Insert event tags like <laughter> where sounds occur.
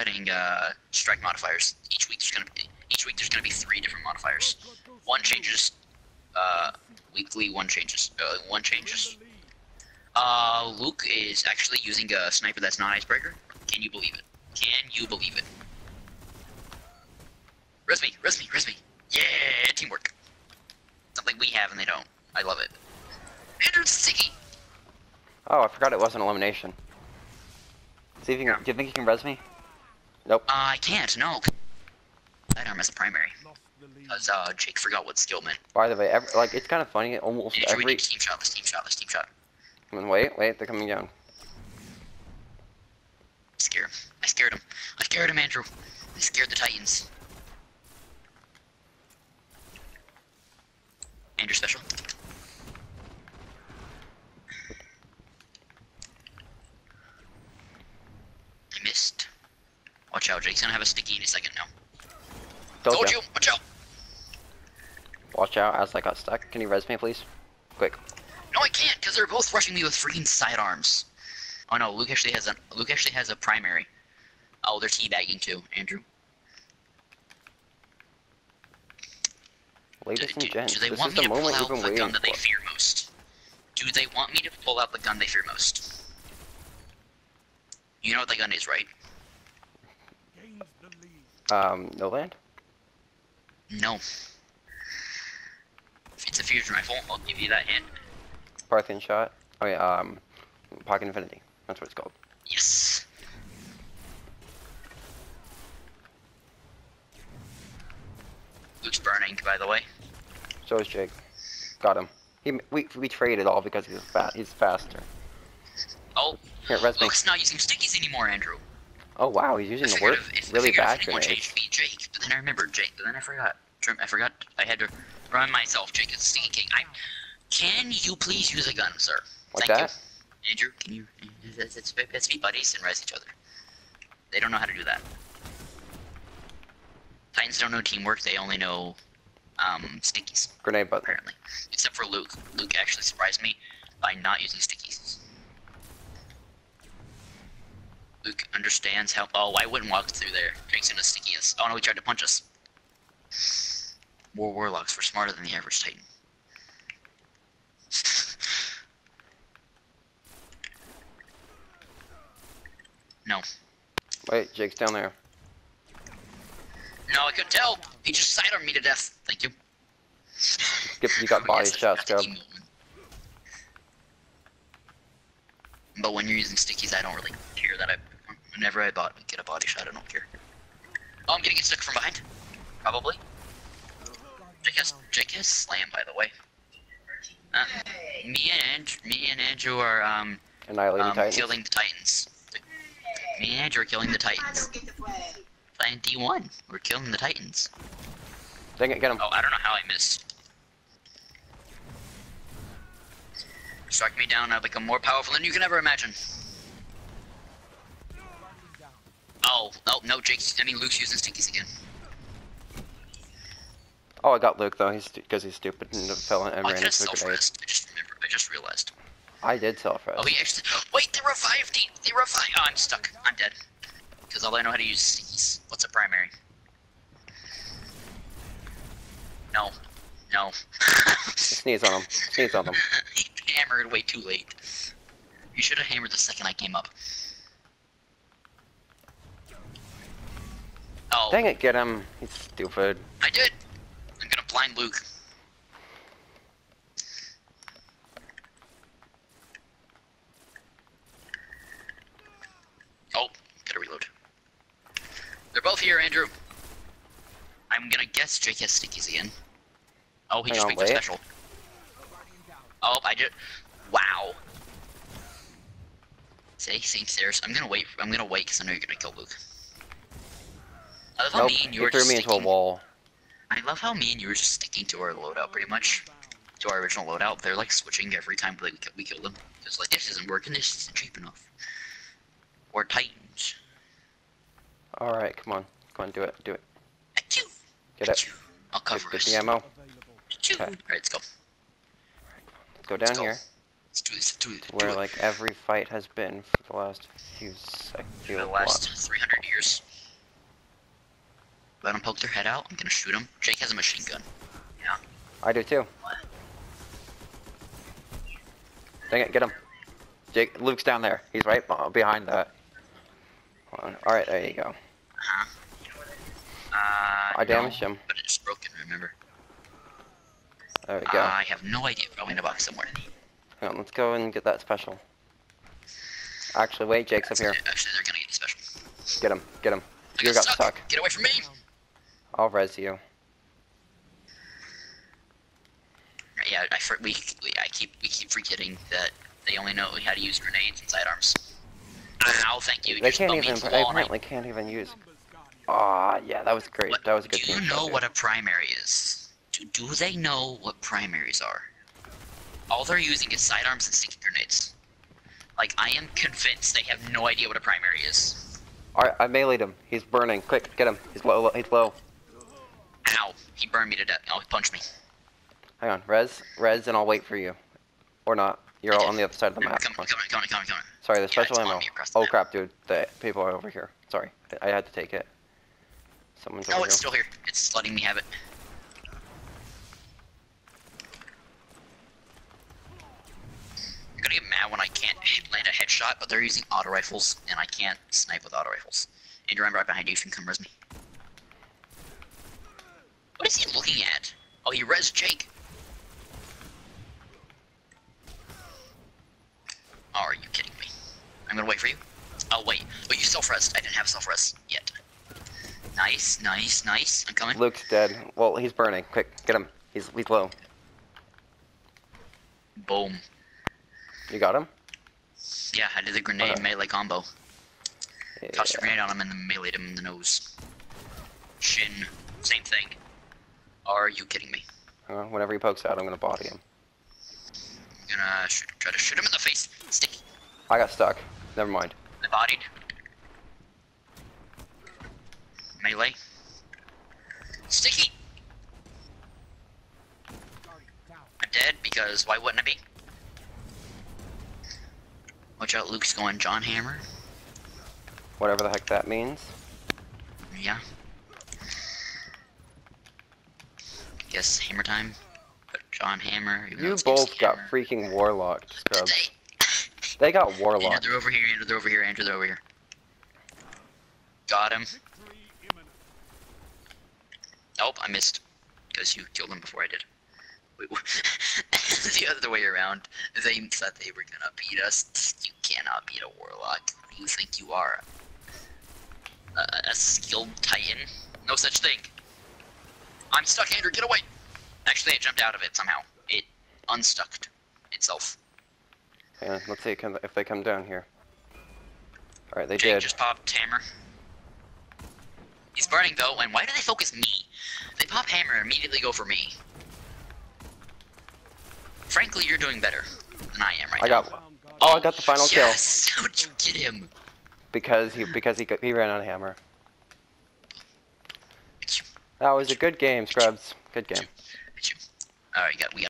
adding uh, strike modifiers. Each week there's gonna be each week there's gonna be three different modifiers. One changes uh, weekly. One changes. Uh, one changes. Uh, Luke is actually using a sniper that's not icebreaker. Can you believe it? Can you believe it? Res me, res me, res me. Yeah, teamwork. Something we have and they don't. I love it. Andrew Sticky. Oh, I forgot it wasn't elimination. See if you can. Do you think you can res me? Nope. Uh, I can't. No. Sidearm as a primary. Cause uh, Jake forgot what skill meant. By the way, every, like it's kind of funny. Almost every. team shot. Let's team shot. Let's team shot. I mean, wait, wait, they're coming down. Scare him. I scared him. I scared him, Andrew. I scared the Titans. Andrew special. I missed. Watch out, Jake's gonna have a sticky in a second now. Told, Told ya. you. Watch out. Watch out, as I got stuck. Can you res me, please? Quick. No, I can't, because they're both rushing me with freaking sidearms. Oh no, Luke actually has a Luke actually has a primary. Oh, they're teabagging too, Andrew. Ladies do, and gents, do they this want is me the to pull moment out the gun that they for. fear most? Do they want me to pull out the gun they fear most? You know what the gun is, right? Um, no land? No. If it's a fusion rifle, I'll give you that hint. Parthian shot? Oh yeah, um, Pocket Infinity. That's what it's called. Yes. Luke's burning, by the way. So is Jake. Got him. He, we, we traded all because he's fast. He's faster. Oh, Here. Luke's not using stickies anymore, Andrew. Oh wow, he's using the word really bad if anyone grenades. changed to Jake, but then I remembered Jake, but then I forgot. I forgot. I had to run myself. Jake is Sticky King. I, can you please use a gun, sir? Like Thank that? you. Andrew, can you? Let's, let's, let's be buddies and res each other. They don't know how to do that. Titans don't know teamwork. They only know um, stickies, Grenade button. apparently. Except for Luke. Luke actually surprised me by not using stickies. Luke understands how. Oh, I wouldn't walk through there. Drake's in a stickiest. Oh no, he tried to punch us. War warlocks were smarter than the average Titan. <laughs> no. Wait, Jake's down there. No, I could tell. He just sidearmed me to death. Thank you. Skip, you got <laughs> body Yes, shot, Scrub. But when you're using stickies, I don't really that I. Whenever I bought, get a body shot, I don't care. Oh, I'm getting it stuck from behind. Probably. Jake has, Jake has slam, by the way. Uh, me and Andrew, me and Andrew are um, Annihilating um Titans. killing the Titans. Me and Andrew are killing the Titans. Playing D1, we're killing the Titans. Dang it, get him. Oh, I don't know how I missed. Strike me down, I become more powerful than you can ever imagine. Oh, oh, no, Jake's, I mean, Luke's using stinkies again. Oh, I got Luke though. He's because he's stupid and fell and Oh, ran into a grenade. I just remember, I just realized. I did self res. Oh, he actually, <gasps> wait, they revived me! They revived, oh, I'm stuck. I'm dead. Because all I know how to use is stinkies. What's a primary? No. No. <laughs> Sneeze on him. Sneeze on him. <laughs> he hammered way too late. You should have hammered the second I came up. Oh, Dang it, get him. He's stupid. I did. I'm gonna blind Luke. Oh, gotta reload. They're both here, Andrew. I'm gonna guess Jake has stickies again. Oh, he Hang just picked a special. Oh, I did. Wow. Say, same stairs. I'm gonna wait. I'm gonna wait because I know you're gonna kill Luke. I love how Nope. me and you were threw just me into a sticking- wall. I love how me and you were just sticking to our loadout pretty much. To our original loadout. They're like switching every time we, kill- we kill them. It's like, this isn't working, this isn't cheap enough. Or Titans. All right, come on, come on, do it, do it. Achoo! Get it. Achoo. I'll Get, cover get us. the ammo. Okay. Alright, let's go. Let's go Let's down go. here, Let's do this, let's do it. where it. like every fight has been for the last few sec- few For the last 300 years. Let him poke their head out. I'm gonna shoot him. Jake has a machine gun. Yeah. I do too. Dang it, get him. Jake, Luke's down there. He's right behind that. Alright, there you go. Uh, I damaged no, him. But it's broken, remember? There we go. I have no idea. Probably in a box somewhere. On, let's go and get that special. Actually, wait, Jake's up here. Actually, they're gonna get special. Get him, get him. I You got stuck. Get away from me! I'll res you. Yeah, I we, we I keep we keep forgetting that they only know how to use grenades and sidearms. Ow! Thank you. They can't even, they and I- apparently can't even use. Ah, yeah, that was great. What- That was a good thing. Do you know what a primary is? Do, do they know what primaries are? All they're using is sidearms and sticky grenades. Like, I am convinced they have no idea what a primary is. Alright, I meleeed him. He's burning. Quick, get him. He's low, low- he's low. He burned me to death. Oh, he punched me. Hang on, res, res, and I'll wait for you. Or not. You're all on the other side of the map. coming, coming, coming, coming, coming. Sorry, the special on ammo. the Oh map. crap, dude. The people are over here. Sorry, I had to take it. Someone's No, over Oh, it's here. still here. It's letting me have it. I'm gonna get mad when I can't land a headshot, but they're using auto rifles, and I can't snipe with auto rifles. And you remember, right behind you, if you can come res me. What is he looking at? Oh, he res Jake. Oh, are you kidding me? I'm gonna wait for you. Oh, wait. Oh, you self-res. I didn't have self-res yet. Nice, nice, nice. I'm coming. Luke's dead. Well, he's burning. Quick, get him. He's he's low. Boom. You got him? Yeah, I did the grenade Okay. melee combo. Tossed a Yeah. grenade on him and then meleeed him in the nose. Shin. Same thing. Are you kidding me? Uh, whenever he pokes out, I'm gonna body him. I'm gonna shoot, try to shoot him in the face. Sticky. I got stuck. Never mind. I bodied. Melee. Sticky. I'm dead because why wouldn't I be? Watch out, Luke's going John Hammer. Whatever the heck that means. Yeah. Guess hammer time. John Hammer. You both got Hammer. freaking warlocked, scrubs. They- got <laughs> warlocked. they're over here. Andrew, they're over here. Andrew, they're over here. Got him. Nope, I missed. Because you killed him before I did. <laughs> The other way around. They thought they were gonna beat us. You cannot beat a warlock. Who do you think you are? A, a skilled titan? No such thing. I'm stuck, Andrew. Get away. Actually, I jumped out of it somehow. It unstuck itself. On, let's see if they come down here. Alright, they Jake did. just popped hammer. He's burning though, and why do they focus me? They pop hammer and immediately go for me. Frankly, you're doing better than I am right I now. got. Oh, I got the final kill yes! <laughs> How'd you get him? because he because he he ran out of hammer. That was a good game, scrubs. Good game. Alright, got we got